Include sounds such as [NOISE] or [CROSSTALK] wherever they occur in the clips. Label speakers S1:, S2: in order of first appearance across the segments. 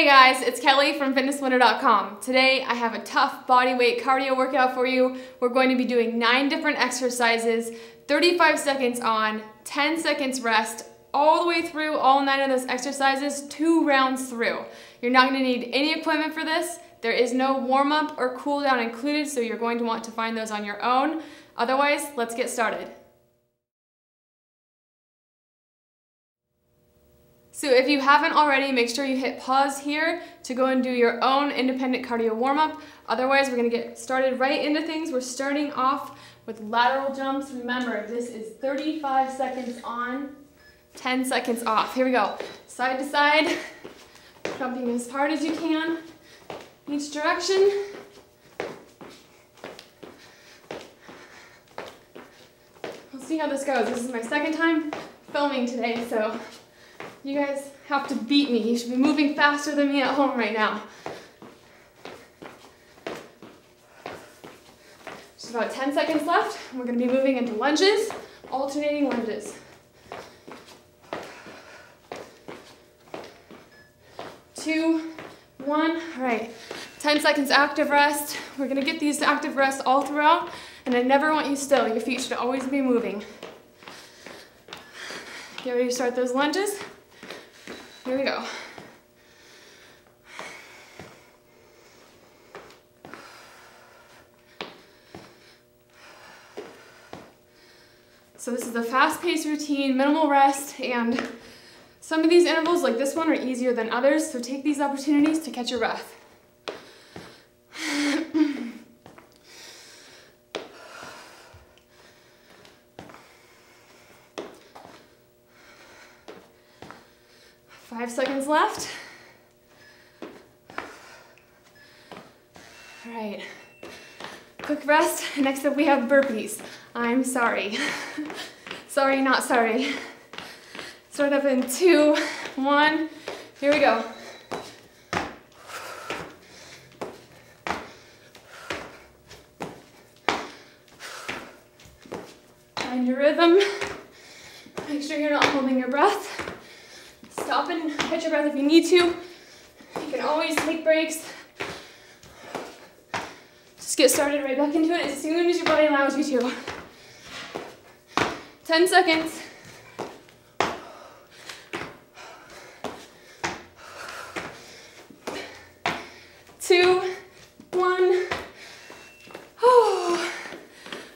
S1: Hey guys, it's Kelly from FitnessBlender.com. Today I have a tough body weight cardio workout for you. We're going to be doing nine different exercises, 35 seconds on, 10 seconds rest, all the way through all nine of those exercises, two rounds through. You're not gonna need any equipment for this. There is no warm up or cool down included, so you're going to want to find those on your own. Otherwise, let's get started. So if you haven't already, make sure you hit pause here to go and do your own independent cardio warm-up. Otherwise, we're gonna get started right into things. We're starting off with lateral jumps. Remember, this is 35 seconds on, 10 seconds off. Here we go. Side to side, jumping as hard as you can, each direction. We'll see how this goes. This is my second time filming today, so you guys have to beat me. You should be moving faster than me at home right now. Just about 10 seconds left. We're gonna be moving into lunges, alternating lunges. Two, one, all right. 10 seconds active rest. We're gonna get these active rests all throughout, and I never want you still. Your feet should always be moving. Get ready to start those lunges. Here we go. So this is a fast-paced routine, minimal rest, and some of these intervals, like this one, are easier than others, so take these opportunities to catch your breath. Five seconds left. All right, quick rest. [LAUGHS] Next up we have burpees. I'm sorry. [LAUGHS] sorry, not sorry. Start up in two, one, here we go. Find your rhythm. Make sure you're not holding your breath. Stop and catch your breath if you need to. You can always take breaks. Just get started right back into it as soon as your body allows you to. 10 seconds. Two, one. Oh.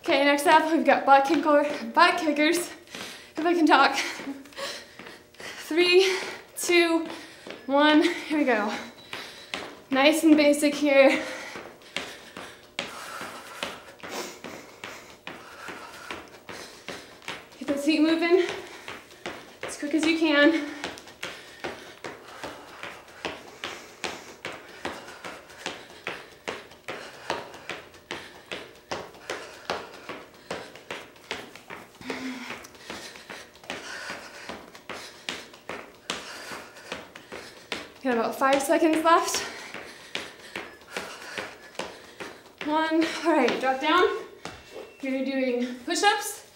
S1: Okay, next up we've got butt kicker, butt kickers. If I can talk three, two, one. Here we go. Nice and basic here. Get those feet moving as quick as you can. Got about five seconds left. One, all right, drop down. You're doing push-ups.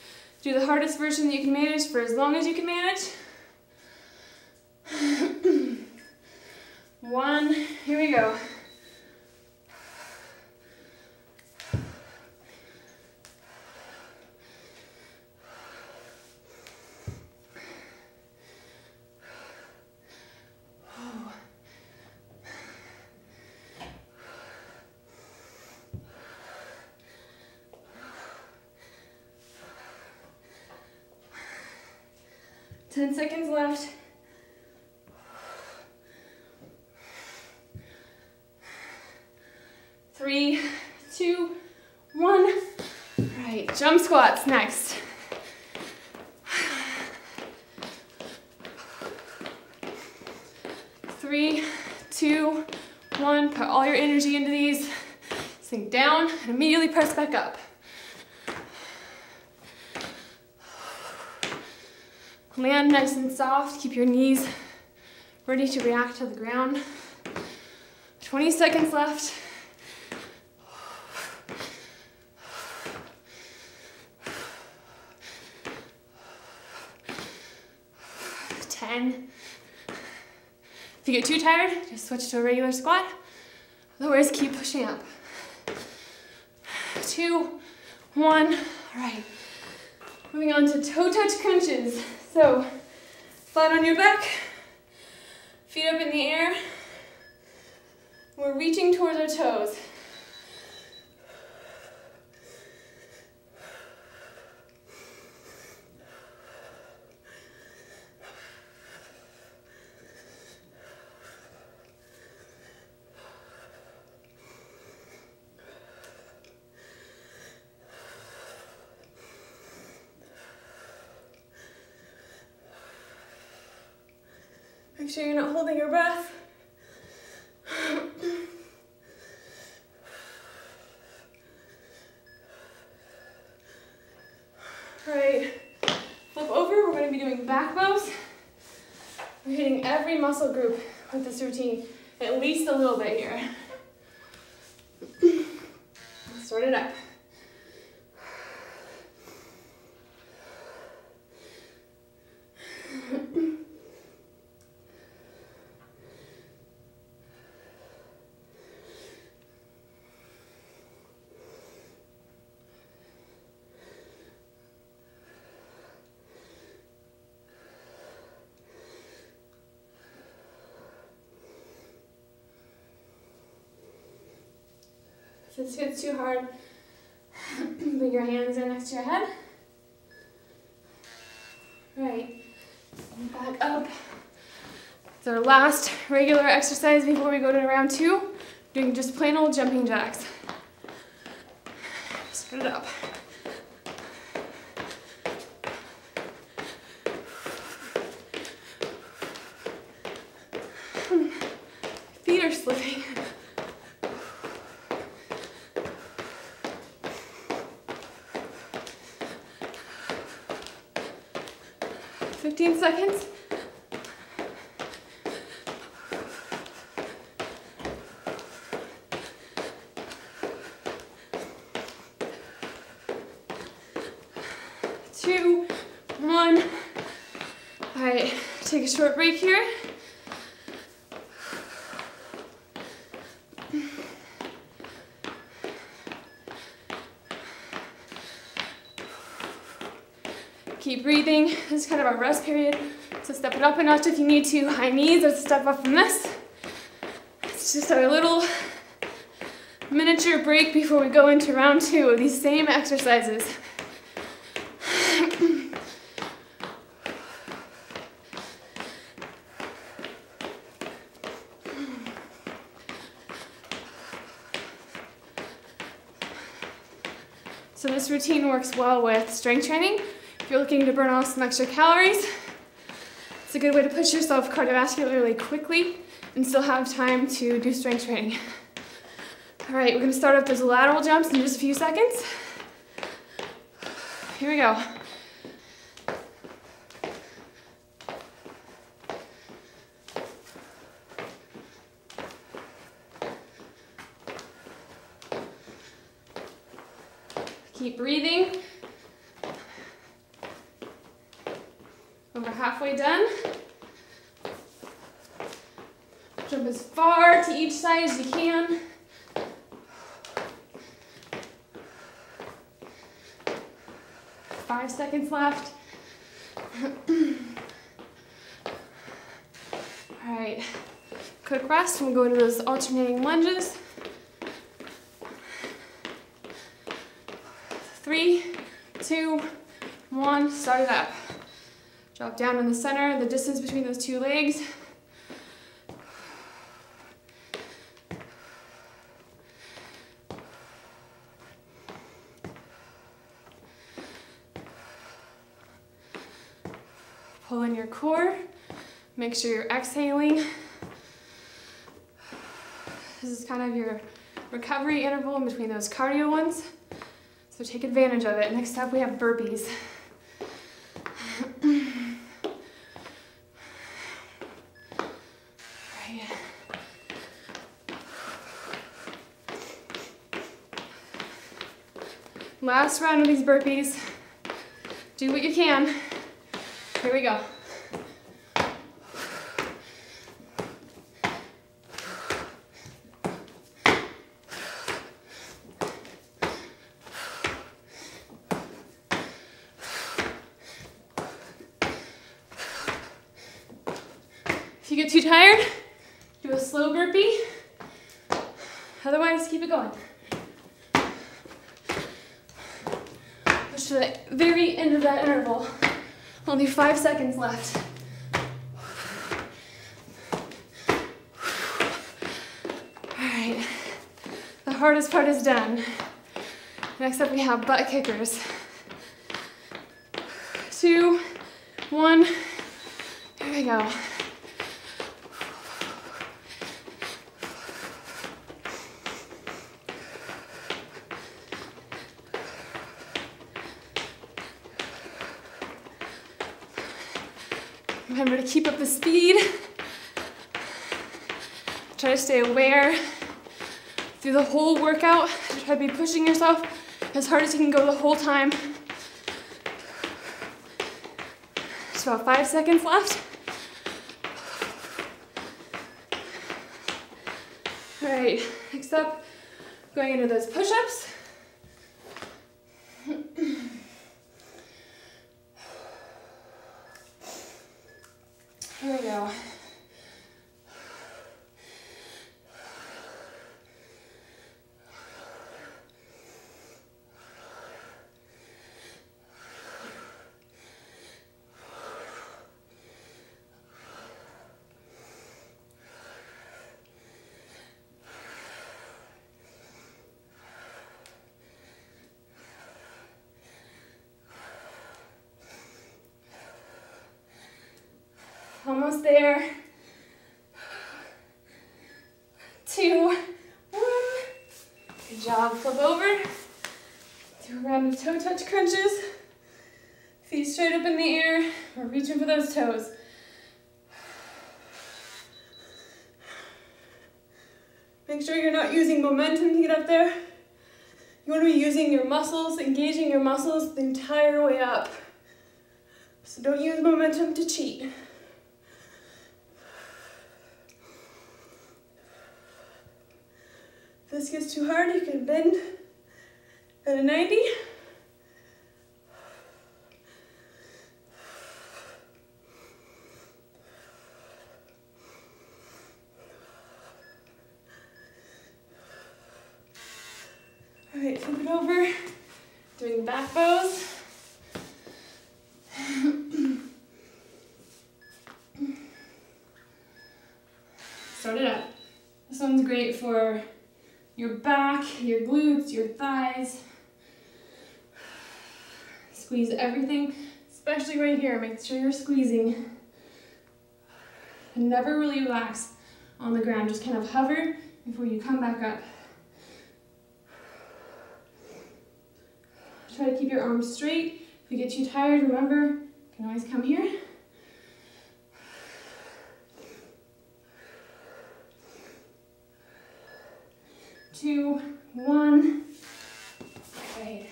S1: Do the hardest version that you can manage for as long as you can manage. [CLEARS THROAT] One, here we go. Ten seconds left. Three, two, one. All right, jump squats next. Three, two, one. Put all your energy into these. Sink down and immediately press back up. Land nice and soft. Keep your knees ready to react to the ground. 20 seconds left. Ten, If you get too tired, just switch to a regular squat. Otherwise, keep pushing up. Two, one, all right. Moving on to toe touch crunches. So, flat on your back, feet up in the air. We're reaching towards our toes. Make sure you're not holding your breath. All right, flip over, we're gonna be doing back bows. We're hitting every muscle group with this routine, at least a little bit here. Start it up. 'If this gets too hard, [CLEARS THROAT] put your hands in next to your head. Right, back up. It's our last regular exercise before we go to round two, doing just plain old jumping jacks. Start it up. Hmm. Feet are slipping. 15 seconds. Two, one. All right, take a short break here. Keep This is kind of our rest period. So step it up a notch if you need to. High knees, let's step up from this. It's just our little miniature break before we go into round two of these same exercises. So this routine works well with strength training you're looking to burn off some extra calories, it's a good way to push yourself cardiovascularly quickly and still have time to do strength training. All right, we're gonna start up those lateral jumps in just a few seconds. Here we go. Keep breathing. we're halfway done. Jump as far to each side as you can. Five seconds left. All right, quick rest. We'll go into those alternating lunges. Three, two, one, start it up. Drop down in the center, the distance between those two legs. Your core. Make sure you're exhaling. This is kind of your recovery interval in between those cardio ones. So take advantage of it. Next up we have burpees. Last round of these burpees. Do what you can. Here we go. You get too tired, do a slow burpee. Otherwise, keep it going. Push to the very end of that interval. Only five seconds left. All right, the hardest part is done. Next up we have butt kickers. Two, one, there we go. Remember to keep up the speed. Try to stay aware through the whole workout. Try to be pushing yourself as hard as you can go the whole time. Just about five seconds left. All right, next up, going into those push-ups. Here we go. Almost there. Two, one. Good job. Flip over. Do a round of toe touch crunches. Feet straight up in the air. We're reaching for those toes. Make sure you're not using momentum to get up there. You want to be using your muscles, engaging your muscles the entire way up. So don't use momentum to cheat. This gets too hard, you can bend at a 90. All right, flip it over. Doing back bows. [CLEARS THROAT] Start it up. This one's great for your back, your glutes, your thighs. Squeeze everything, especially right here. Make sure you're squeezing. Never really relax on the ground. Just kind of hover before you come back up. Try to keep your arms straight. If you get too tired, remember, you can always come here. Two, one. Okay.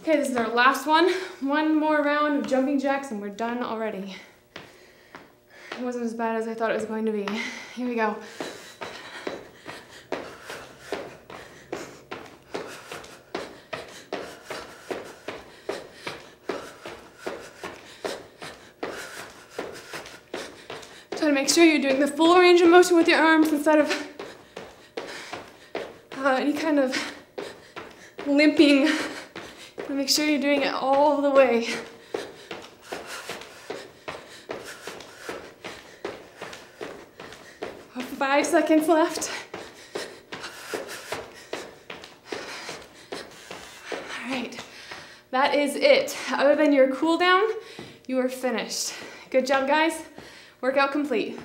S1: Okay, this is our last one. One more round of jumping jacks and we're done already. It wasn't as bad as I thought it was going to be. Here we go. Try to make sure you're doing the full range of motion with your arms instead of any kind of limping. [LAUGHS] Make sure you're doing it all the way. Five seconds left. All right, that is it. Other than your cool down, you are finished. Good job, guys. Workout complete.